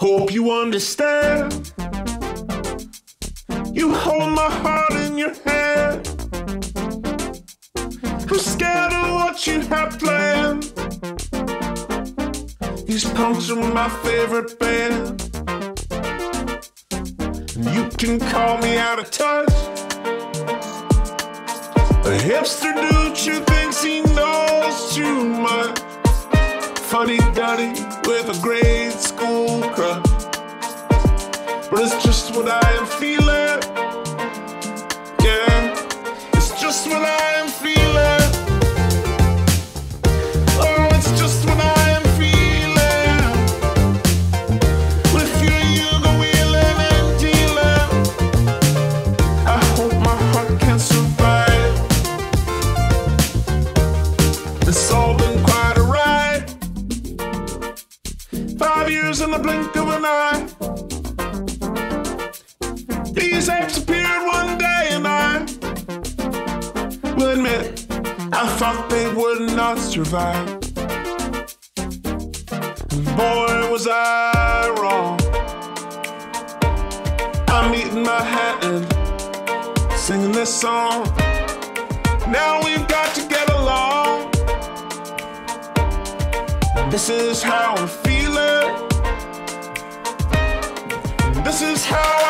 Hope you understand. You hold my heart in your hand. I'm scared of what you have planned. These punks are my favorite band. You can call me out of touch. A hipster dude who thinks he knows too much. Funny duddy with a crush. But it's just what I am feeling. Yeah, it's just what I am feeling. Oh, it's just what I am feeling. With you, you go wheeling and dealing. I hope my heart can survive. It's all been quite a ride. Five years in the blink of an eye. These apes appeared one day, and I will admit I thought they would not survive. Boy, was I wrong. I'm eating my hat and singing this song. Now we've got to get along. This is how I'm feeling. This is how